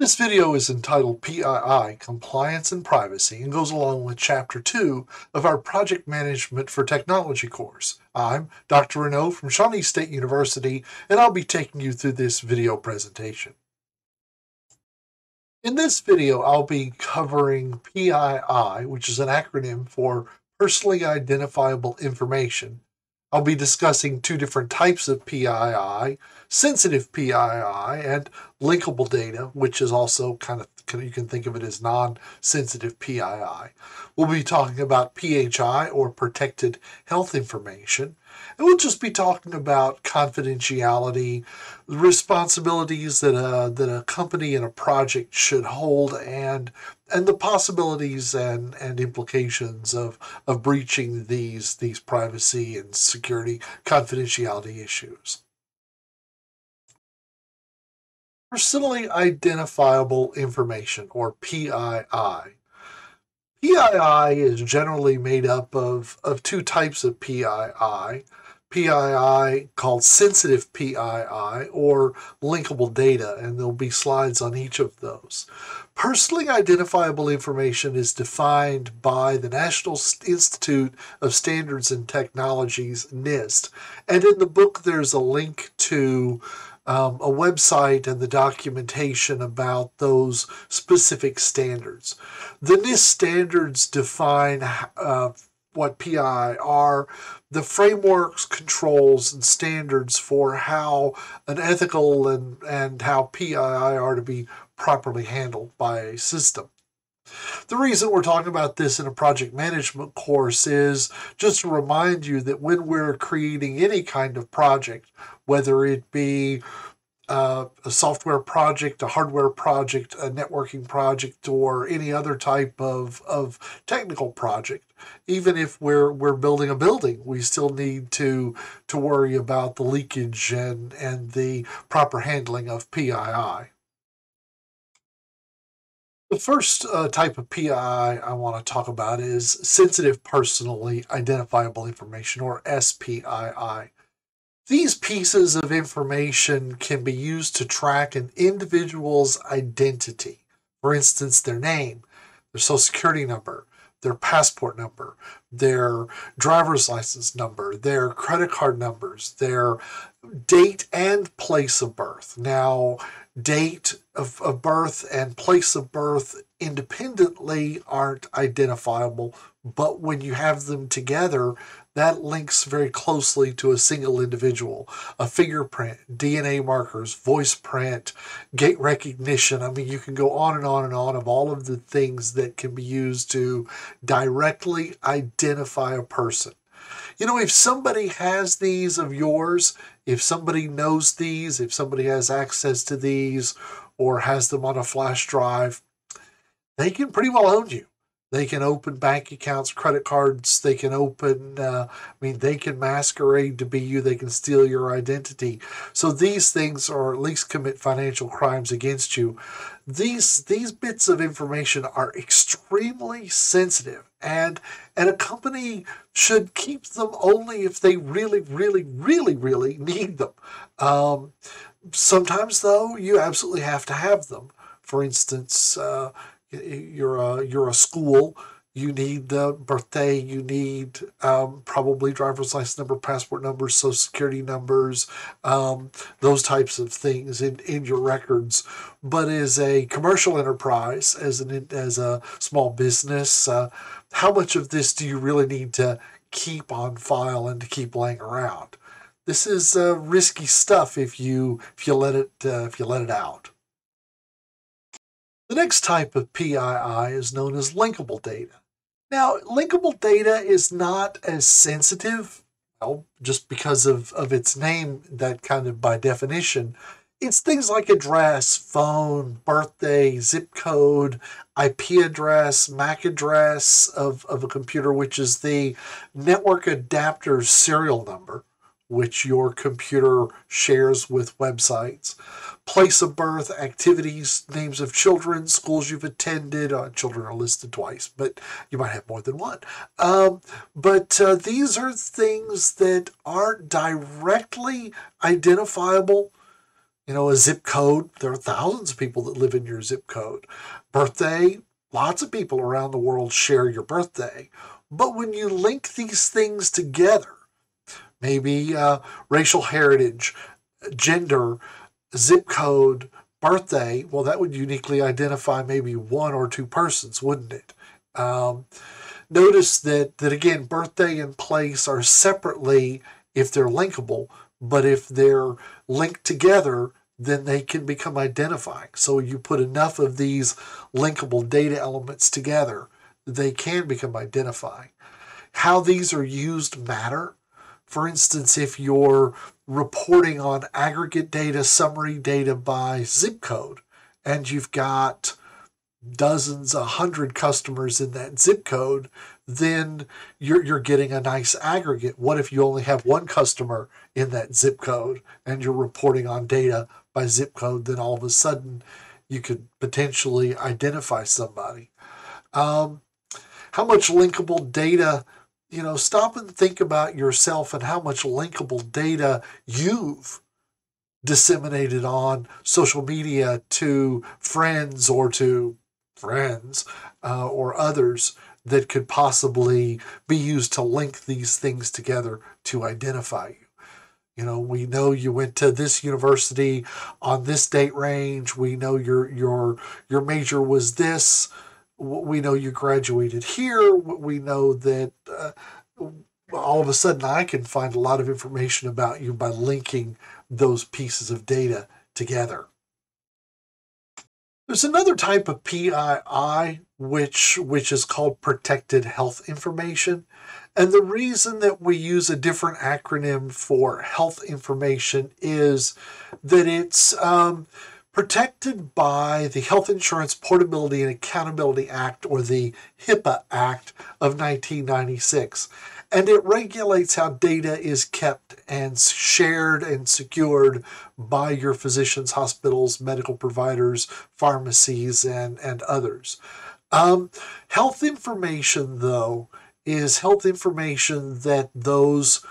This video is entitled PII Compliance and Privacy and goes along with Chapter 2 of our Project Management for Technology course. I'm Dr. Reneau from Shawnee State University and I'll be taking you through this video presentation. In this video, I'll be covering PII, which is an acronym for Personally Identifiable Information, I'll be discussing two different types of PII, sensitive PII and linkable data, which is also kind of, you can think of it as non-sensitive PII. We'll be talking about PHI or protected health information, and we'll just be talking about confidentiality, the responsibilities that a, that a company and a project should hold, and and the possibilities and, and implications of, of breaching these these privacy and security confidentiality issues. Personally identifiable information, or PII. PII is generally made up of, of two types of PII. PII called sensitive PII or linkable data, and there'll be slides on each of those. Personally identifiable information is defined by the National Institute of Standards and Technologies, NIST, and in the book there's a link to um, a website and the documentation about those specific standards. The NIST standards define uh, what PI are, the frameworks, controls, and standards for how an ethical and, and how PII are to be properly handled by a system. The reason we're talking about this in a project management course is just to remind you that when we're creating any kind of project, whether it be uh, a software project, a hardware project, a networking project, or any other type of, of technical project. Even if we're we're building a building, we still need to to worry about the leakage and and the proper handling of PII. The first uh, type of PII I want to talk about is sensitive personally identifiable information or SPII. These pieces of information can be used to track an individual's identity. For instance, their name, their social security number, their passport number, their driver's license number, their credit card numbers, their date and place of birth. Now, date of, of birth and place of birth independently aren't identifiable, but when you have them together, that links very closely to a single individual. A fingerprint, DNA markers, voice print, gait recognition. I mean, you can go on and on and on of all of the things that can be used to directly identify a person. You know, if somebody has these of yours, if somebody knows these, if somebody has access to these or has them on a flash drive, they can pretty well own you. They can open bank accounts, credit cards. They can open, uh, I mean, they can masquerade to be you. They can steal your identity. So these things, or at least commit financial crimes against you. These these bits of information are extremely sensitive, and and a company should keep them only if they really, really, really, really need them. Um, sometimes, though, you absolutely have to have them. For instance. Uh, you're a you're a school. You need the birthday. You need um, probably driver's license number passport numbers social security numbers um, those types of things in, in your records. But as a commercial enterprise as an as a small business uh, how much of this do you really need to keep on file and to keep laying around? This is uh, risky stuff if you if you let it uh, if you let it out the next type of PII is known as linkable data. Now, linkable data is not as sensitive, well, just because of, of its name, that kind of by definition. It's things like address, phone, birthday, zip code, IP address, MAC address of, of a computer, which is the network adapter serial number, which your computer shares with websites place of birth, activities, names of children, schools you've attended. Uh, children are listed twice, but you might have more than one. Um, but uh, these are things that aren't directly identifiable You know, a zip code, there are thousands of people that live in your zip code. Birthday, lots of people around the world share your birthday. But when you link these things together, maybe uh, racial heritage, gender, zip code, birthday, well, that would uniquely identify maybe one or two persons, wouldn't it? Um, notice that, that again, birthday and place are separately if they're linkable, but if they're linked together, then they can become identifying. So you put enough of these linkable data elements together, they can become identifying. How these are used matter. For instance, if you're reporting on aggregate data, summary data by zip code, and you've got dozens, a hundred customers in that zip code, then you're, you're getting a nice aggregate. What if you only have one customer in that zip code and you're reporting on data by zip code? Then all of a sudden you could potentially identify somebody. Um, how much linkable data, you know, stop and think about yourself and how much linkable data you've disseminated on social media to friends or to friends uh, or others that could possibly be used to link these things together to identify you. You know, we know you went to this university on this date range. We know your your your major was this. We know you graduated here. We know that uh, all of a sudden I can find a lot of information about you by linking those pieces of data together. There's another type of PII which which is called protected health information. And the reason that we use a different acronym for health information is that it's um, protected by the Health Insurance Portability and Accountability Act, or the HIPAA Act of 1996 and it regulates how data is kept and shared and secured by your physicians, hospitals, medical providers, pharmacies, and, and others. Um, health information, though, is health information that those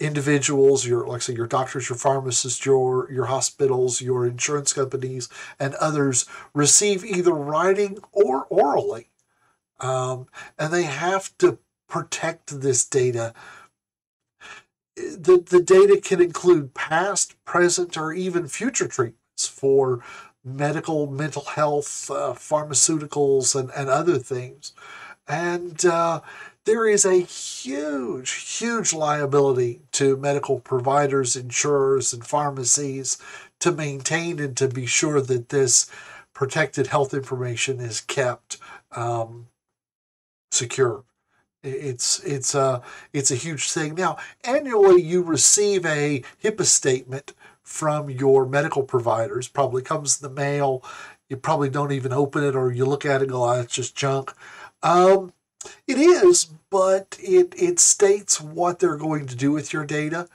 individuals, your like I say, your doctors, your pharmacists, your your hospitals, your insurance companies, and others receive either writing or orally, um, and they have to protect this data. The, the data can include past, present, or even future treatments for medical, mental health, uh, pharmaceuticals, and, and other things. And uh, there is a huge, huge liability to medical providers, insurers, and pharmacies to maintain and to be sure that this protected health information is kept um, secure. It's it's a it's a huge thing. Now, annually you receive a HIPAA statement from your medical providers. Probably comes in the mail. You probably don't even open it, or you look at it and go, "Oh, it's just junk." Um, it is, but it it states what they're going to do with your data.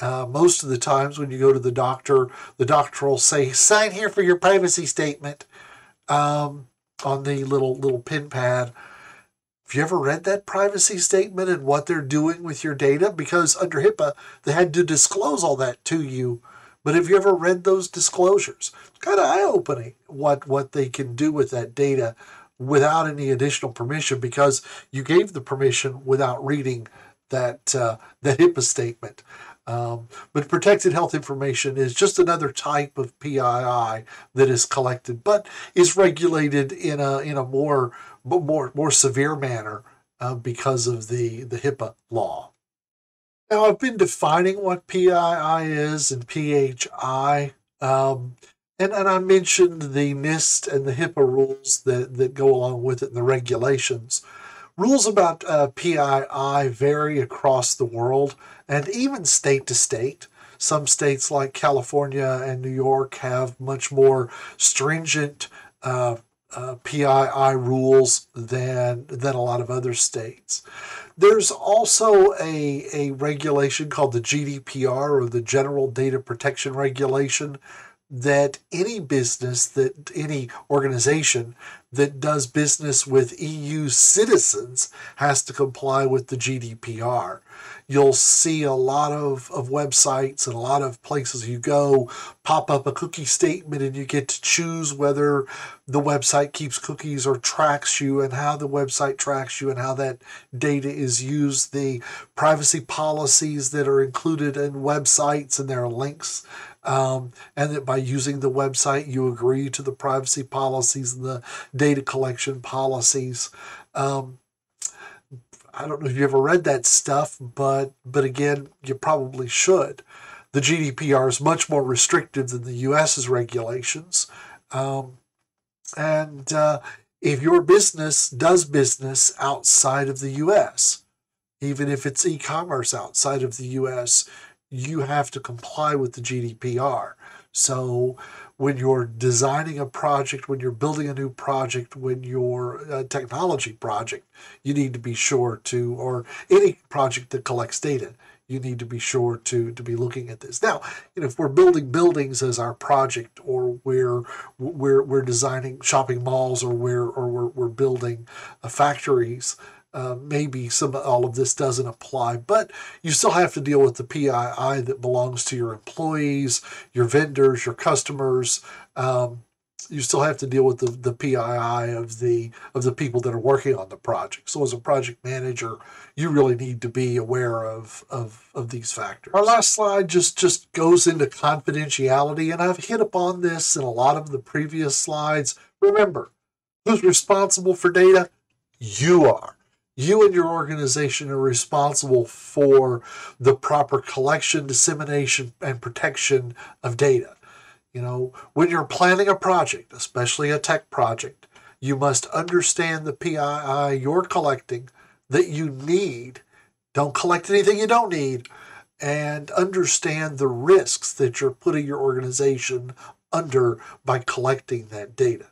Uh, most of the times, when you go to the doctor, the doctor will say, "Sign here for your privacy statement," um, on the little little pin pad have you ever read that privacy statement and what they're doing with your data? Because under HIPAA, they had to disclose all that to you. But have you ever read those disclosures? It's kind of eye opening what, what they can do with that data without any additional permission because you gave the permission without reading that, uh, that HIPAA statement. Um, but protected health information is just another type of PII that is collected, but is regulated in a in a more more more severe manner uh, because of the the HIPAA law. Now I've been defining what PII is and PHI, um, and and I mentioned the NIST and the HIPAA rules that that go along with it and the regulations. Rules about uh, PII vary across the world and even state to state. Some states like California and New York have much more stringent uh, uh, PII rules than than a lot of other states. There's also a, a regulation called the GDPR or the General Data Protection Regulation that any business that any organization that does business with EU citizens has to comply with the GDPR. You'll see a lot of, of websites and a lot of places you go pop up a cookie statement and you get to choose whether the website keeps cookies or tracks you and how the website tracks you and how that data is used, the privacy policies that are included in websites and there are links um, and that by using the website, you agree to the privacy policies and the data collection policies. Um, I don't know if you ever read that stuff, but but again, you probably should. The GDPR is much more restrictive than the U.S.'s regulations, um, and uh, if your business does business outside of the U.S., even if it's e-commerce outside of the U.S., you have to comply with the GDPR. So when you're designing a project, when you're building a new project, when you're a technology project, you need to be sure to, or any project that collects data, you need to be sure to to be looking at this. Now, you know, if we're building buildings as our project, or we're we're we're designing shopping malls, or we're or we're, we're building uh, factories, uh, maybe some all of this doesn't apply, but you still have to deal with the PII that belongs to your employees, your vendors, your customers. Um, you still have to deal with the, the PII of the of the people that are working on the project. So as a project manager, you really need to be aware of, of, of these factors. Our last slide just, just goes into confidentiality, and I've hit upon this in a lot of the previous slides. Remember, who's responsible for data? You are you and your organization are responsible for the proper collection, dissemination, and protection of data. You know, when you're planning a project, especially a tech project, you must understand the PII you're collecting that you need. Don't collect anything you don't need. And understand the risks that you're putting your organization under by collecting that data.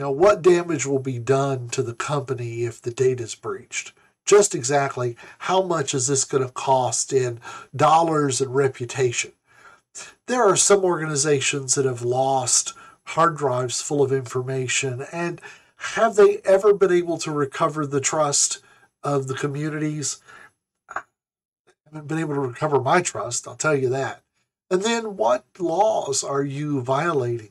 You know, what damage will be done to the company if the data is breached? Just exactly how much is this going to cost in dollars and reputation? There are some organizations that have lost hard drives full of information, and have they ever been able to recover the trust of the communities? I haven't been able to recover my trust, I'll tell you that. And then what laws are you violating?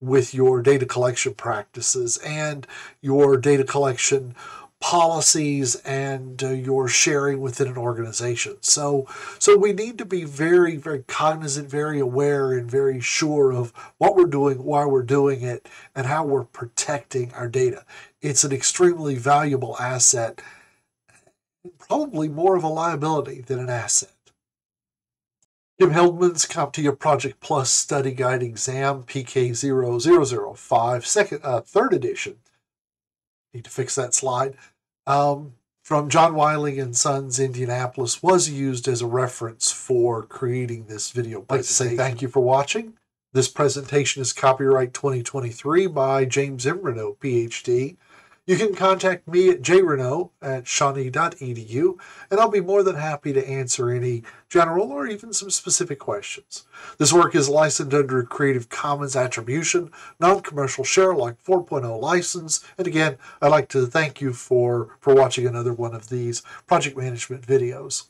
With your data collection practices and your data collection policies and uh, your sharing within an organization. So so we need to be very very cognizant, very aware and very sure of what we're doing, why we're doing it and how we're protecting our data. It's an extremely valuable asset, probably more of a liability than an asset. Kim Heldman's CompTIA Project Plus Study Guide Exam PK0005, second, uh, third edition. Need to fix that slide. Um, from John Wiley and Sons, Indianapolis, was used as a reference for creating this video. I'd like to say thank you for watching. This presentation is copyright 2023 by James M. PhD. You can contact me at jreneau at shawnee.edu, and I'll be more than happy to answer any general or even some specific questions. This work is licensed under a Creative Commons Attribution, non-commercial ShareAlike 4.0 license. And again, I'd like to thank you for, for watching another one of these project management videos.